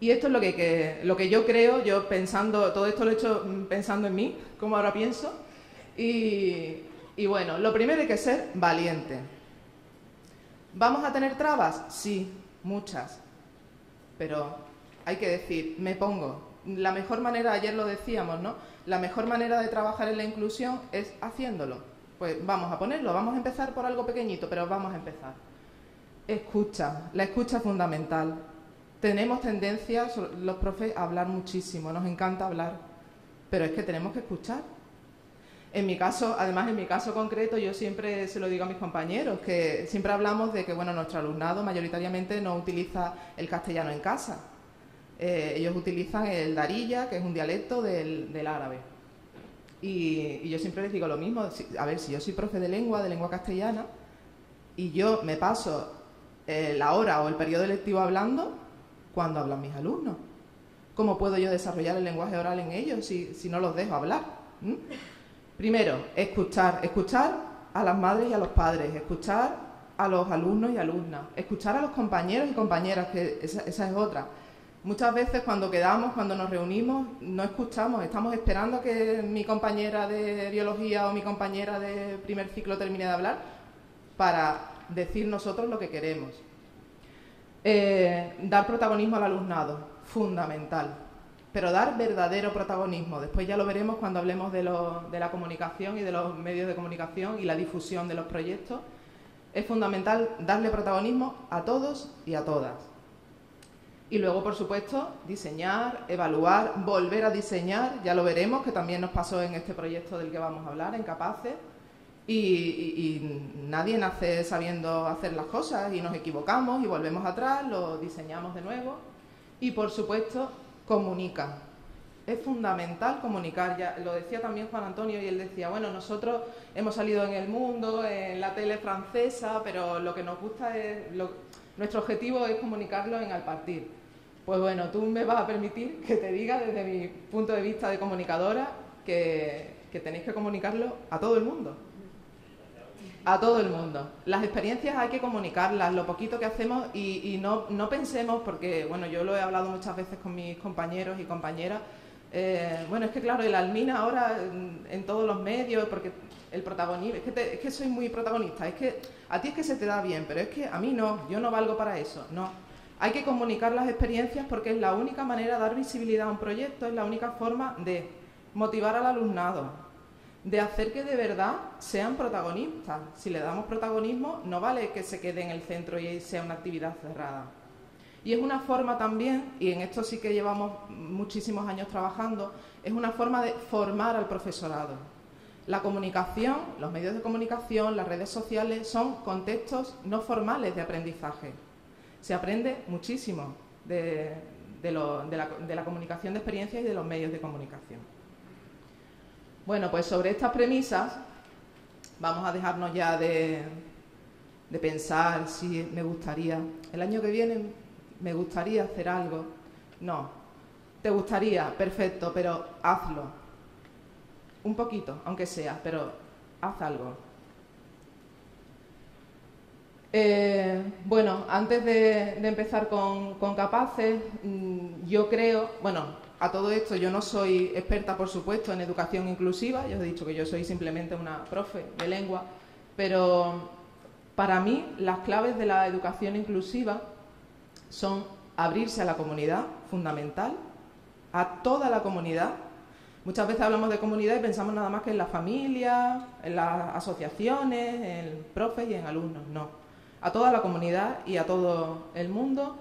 Y esto es lo que, lo que yo creo, yo pensando, todo esto lo he hecho pensando en mí, como ahora pienso. Y, y bueno, lo primero hay que ser valiente. ¿Vamos a tener trabas? Sí, muchas. Pero hay que decir, me pongo. La mejor manera, ayer lo decíamos, ¿no? La mejor manera de trabajar en la inclusión es haciéndolo. Pues vamos a ponerlo, vamos a empezar por algo pequeñito, pero vamos a empezar. Escucha, la escucha es fundamental. Tenemos tendencia, los profes, a hablar muchísimo, nos encanta hablar, pero es que tenemos que escuchar. En mi caso, además en mi caso concreto, yo siempre se lo digo a mis compañeros, que siempre hablamos de que bueno, nuestro alumnado mayoritariamente no utiliza el castellano en casa. Eh, ellos utilizan el darilla, que es un dialecto del, árabe. Y, yo siempre les digo lo mismo, a ver, si yo soy profe de lengua, de lengua castellana, y yo me paso eh, la hora o el periodo lectivo hablando, cuando hablan mis alumnos. ¿Cómo puedo yo desarrollar el lenguaje oral en ellos si, no los dejo hablar? ¿Mm? Primero, escuchar, escuchar a las madres y a los padres, escuchar a los alumnos y alumnas, escuchar a los compañeros y compañeras, que esa, esa es otra. Muchas veces cuando quedamos, cuando nos reunimos, no escuchamos, estamos esperando a que mi compañera de biología o mi compañera de primer ciclo termine de hablar para decir nosotros lo que queremos. Eh, dar protagonismo al alumnado, fundamental. Pero dar verdadero protagonismo. Después ya lo veremos cuando hablemos de, de la comunicación y de los medios de comunicación y la difusión de los proyectos. Es fundamental darle protagonismo a todos y a todas. Y luego, por supuesto, diseñar, evaluar, volver a diseñar, ya lo veremos, que también nos pasó en este proyecto del que vamos a hablar, en Capaces, y, nadie nace sabiendo hacer las cosas y nos equivocamos y volvemos atrás, lo diseñamos de nuevo y por supuesto comunica. Es fundamental comunicar, ya lo decía también Juan Antonio y él decía, bueno, nosotros hemos salido en el mundo, en la tele francesa, pero lo que nos gusta es, nuestro objetivo es comunicarlo en al partir. Pues bueno, tú me vas a permitir que te diga desde mi punto de vista de comunicadora que tenéis que comunicarlo a todo el mundo a todo el mundo. Las experiencias hay que comunicarlas, lo poquito que hacemos y, no, no, pensemos, porque bueno, yo lo he hablado muchas veces con mis compañeros y compañeras, eh, bueno, es que claro, el Almina ahora en, todos los medios, porque el protagonismo, es que, es que soy muy protagonista, es que a ti es que se te da bien, pero es que a mí no, yo no valgo para eso, no. Hay que comunicar las experiencias porque es la única manera de dar visibilidad a un proyecto, es la única forma de motivar al alumnado, de hacer que de verdad sean protagonistas. Si le damos protagonismo, no vale que se quede en el centro y sea una actividad cerrada. Y es una forma también, y en esto sí que llevamos muchísimos años trabajando, es una forma de formar al profesorado. La comunicación, los medios de comunicación, las redes sociales son contextos no formales de aprendizaje. Se aprende muchísimo de, la, la comunicación de experiencias y de los medios de comunicación. Bueno, pues sobre estas premisas vamos a dejarnos ya de, pensar si me gustaría. El año que viene me gustaría hacer algo. No, te gustaría, perfecto, pero hazlo. Un poquito, aunque sea, pero haz algo. Eh, bueno, antes de, empezar con, con, Capaces, mm, yo creo, bueno, a todo esto yo no soy experta, por supuesto, en educación inclusiva, yo he dicho que yo soy simplemente una profe de lengua, pero para mí las claves de la educación inclusiva son abrirse a la comunidad, fundamental, a toda la comunidad. Muchas veces hablamos de comunidad y pensamos nada más que en la familia, en las asociaciones, en profes y en alumnos. No, a toda la comunidad y a todo el mundo.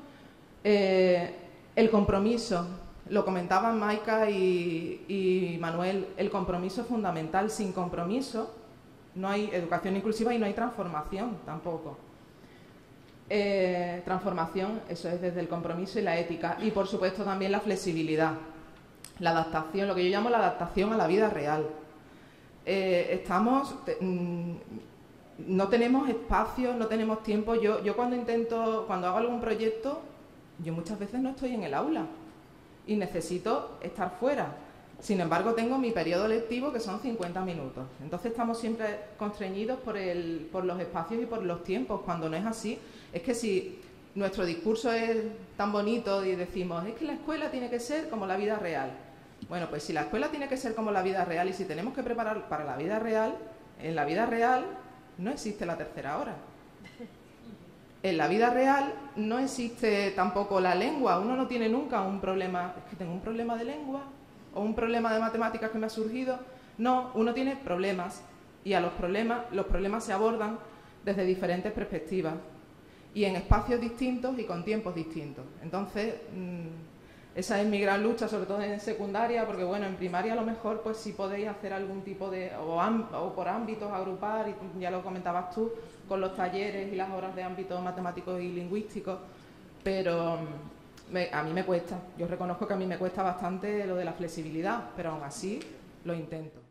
Eh, el compromiso lo comentaban Maika y, Manuel, el compromiso es fundamental. Sin compromiso no hay educación inclusiva y no hay transformación tampoco. Eh, transformación, eso es desde el compromiso y la ética. Y por supuesto también la flexibilidad, la adaptación, lo que yo llamo la adaptación a la vida real. Eh, estamos, mm, no tenemos espacio, no tenemos tiempo. Yo, yo cuando intento, cuando hago algún proyecto, yo muchas veces no estoy en el aula y necesito estar fuera. Sin embargo, tengo mi periodo lectivo que son 50 minutos. Entonces estamos siempre constreñidos por, el, por los espacios y por los tiempos. Cuando no es así, es que si nuestro discurso es tan bonito y decimos, es que la escuela tiene que ser como la vida real. Bueno, pues si la escuela tiene que ser como la vida real y si tenemos que preparar para la vida real, en la vida real no existe la tercera hora. En la vida real no existe tampoco la lengua. Uno no tiene nunca un problema, es que tengo un problema de lengua o un problema de matemáticas que me ha surgido. No, uno tiene problemas y a los problemas, los problemas se abordan desde diferentes perspectivas y en espacios distintos y con tiempos distintos. Entonces, mm, esa es mi gran lucha, sobre todo en secundaria, porque bueno, en primaria a lo mejor pues si podéis hacer algún tipo de, o, por ámbitos agrupar, y ya lo comentabas tú, con los talleres y las horas de ámbitos matemáticos y lingüísticos, pero mm, a mí me cuesta, yo reconozco que a mí me cuesta bastante lo de la flexibilidad, pero aún así lo intento.